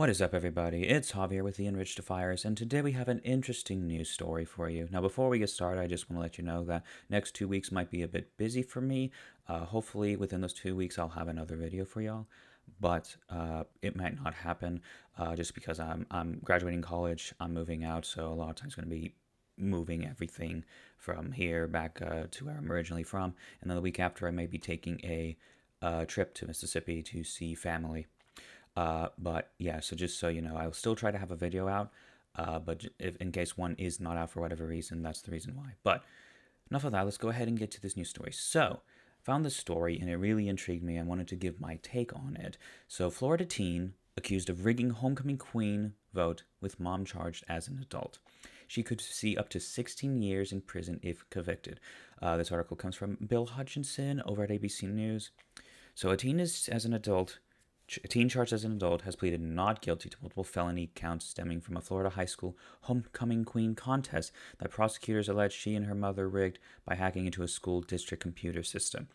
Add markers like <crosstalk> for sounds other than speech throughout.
What is up, everybody? It's Javier with the Enrichtifyers, and today we have an interesting news story for you. Now, before we get started, I just want to let you know that next two weeks might be a bit busy for me. Uh, hopefully, within those two weeks, I'll have another video for y'all, but uh, it might not happen uh, just because I'm, I'm graduating college, I'm moving out, so a lot of times going to be moving everything from here back uh, to where I'm originally from, and then the week after, I may be taking a uh, trip to Mississippi to see family. Uh, but yeah, so just so you know, I'll still try to have a video out. Uh, but if in case one is not out for whatever reason, that's the reason why. But enough of that. Let's go ahead and get to this new story. So, found this story and it really intrigued me. I wanted to give my take on it. So, Florida teen accused of rigging homecoming queen vote with mom charged as an adult. She could see up to 16 years in prison if convicted. Uh, this article comes from Bill Hutchinson over at ABC News. So, a teen is as an adult teen charged as an adult has pleaded not guilty to multiple felony counts stemming from a Florida high school homecoming queen contest that prosecutors allege she and her mother rigged by hacking into a school district computer system.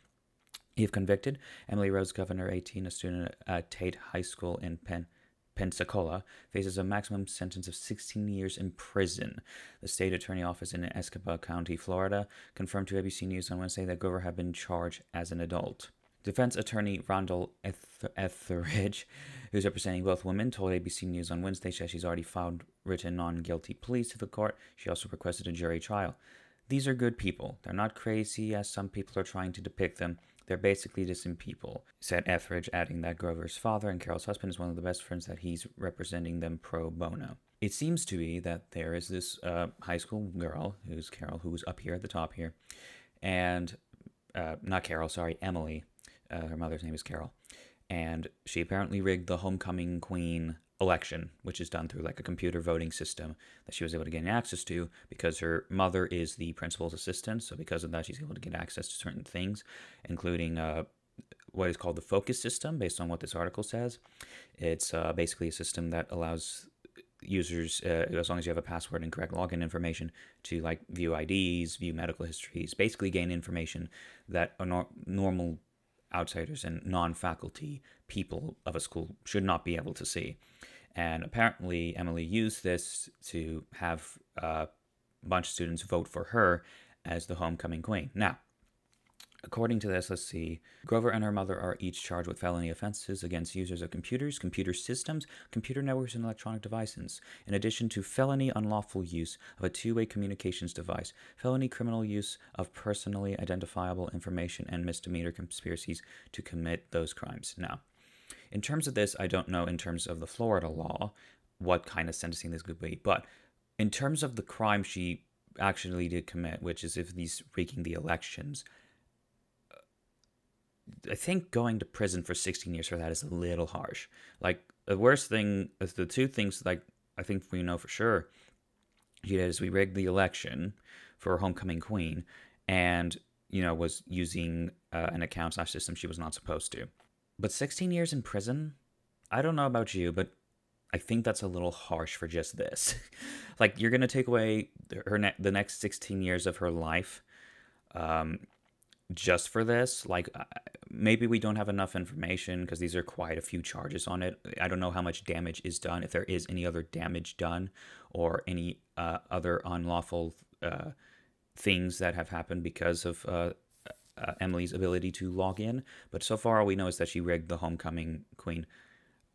If convicted, Emily Rose, Grover 18, a student at Tate High School in Penn, Pensacola, faces a maximum sentence of 16 years in prison. The state attorney office in Escambia County, Florida, confirmed to ABC News on Wednesday that Grover had been charged as an adult. Defense attorney Randall Etheridge, who's representing both women, told ABC News on Wednesday that she's already filed written non guilty pleas to the court. She also requested a jury trial. These are good people. They're not crazy as some people are trying to depict them. They're basically decent people, said Etheridge, adding that Grover's father and Carroll's husband is one of the best friends that he's representing them pro bono. It seems to be that there is this uh, high school girl, who's Carol, who's up here at the top here, and uh, not Carol, sorry, Emily, uh, her mother's name is Carol. And she apparently rigged the homecoming queen election, which is done through like a computer voting system that she was able to gain access to because her mother is the principal's assistant. So because of that, she's able to get access to certain things, including uh, what is called the focus system, based on what this article says. It's uh, basically a system that allows users, uh, as long as you have a password and correct login information, to like view IDs, view medical histories, basically gain information that a nor- normal outsiders and non faculty people of a school should not be able to see. And apparently, Emily used this to have a bunch of students vote for her as the homecoming queen. Now, According to this, let's see. Grover and her mother are each charged with felony offenses against users of computers, computer systems, computer networks, and electronic devices, in addition to felony unlawful use of a two way communications device, felony criminal use of personally identifiable information, and misdemeanor conspiracies to commit those crimes. Now, in terms of this, I don't know in terms of the Florida law what kind of sentencing this could be, but in terms of the crime she actually did commit, which is if these rigging the elections, I think going to prison for 16 years for that is a little harsh. Like the worst thing is the two things like I think we know for sure she did is we rigged the election for a homecoming queen and you know was using uh, an account slash system she was not supposed to. But 16 years in prison, I don't know about you, but I think that's a little harsh for just this. <laughs> like you're gonna take away her ne- the next 16 years of her life. Um, just for this like uh, maybe we don't have enough information because these are quite a few charges on it. I don't know how much damage is done if there is any other damage done or any uh, other unlawful uh, things that have happened because of uh, uh, emily's ability to log in. But so far all we know is that she rigged the homecoming queen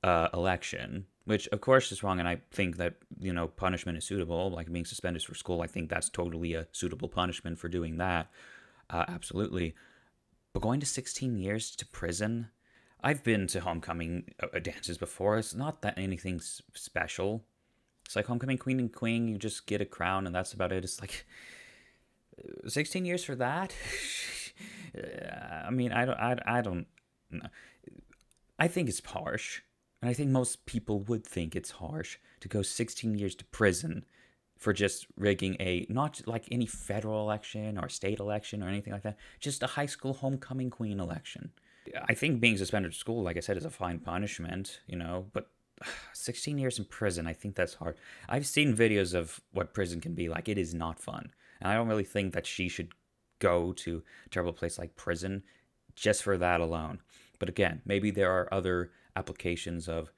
uh, election which of course is wrong. And i think that you know punishment is suitable. Like being suspended for school i think that's totally a suitable punishment for doing that uh, absolutely. But going to 16 years to prison, I've been to homecoming uh, dances before. It's not that anything special. It's like homecoming queen and queen. You just get a crown, and that's about it. It's like 16 years for that. <laughs> I mean, I don't, I, I don't. I think it's harsh, and I think most people would think it's harsh to go 16 years to prison for just rigging a not like any federal election or state election or anything like that, just a high school homecoming queen election. I think being suspended from school, like I said, is a fine punishment, you know, but <sighs> 16 years in prison, I think that's hard. I've seen videos of what prison can be like. It is not fun. And I don't really think that she should go to a terrible place like prison just for that alone. But again, maybe there are other applications of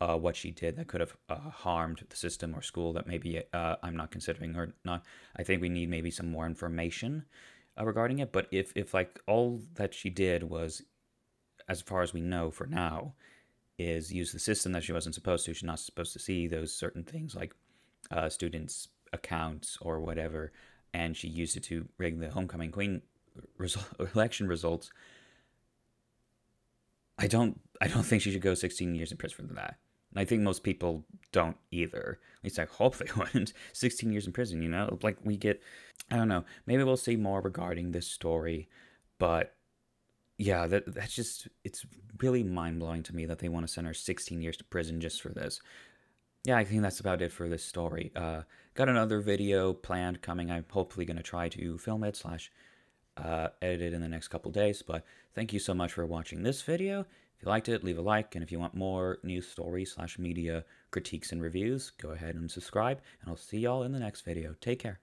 uh, what she did that could have uh, harmed the system or school that maybe uh, I'm not considering or not. I think we need maybe some more information uh, regarding it. But if, if like all that she did was, as far as we know for now, is use the system that she wasn't supposed to, she's not supposed to see those certain things like uh, students' accounts or whatever, and she used it to rig the homecoming queen <laughs> result, election results. I don't I don't think she should go 16 years in prison for that. And I think most people don't either. At least I hope they <laughs> wouldn't. 16 years in prison, you know? Like, we get, I don't know, maybe we'll see more regarding this story, but yeah, that that's just, it's really mind blowing to me that they want to send her 16 years to prison just for this. Yeah, I think that's about it for this story. Uh, got another video planned coming. I'm hopefully going to try to film it slash uh, edit it in the next couple days, but thank you so much for watching this video. If you liked it, leave a like, and if you want more news stories slash media critiques and reviews, go ahead and subscribe, and I'll see y'all in the next video. Take care.